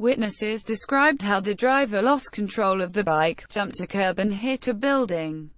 witnesses described how the driver lost control of the bike, jumped a curb and hit a building.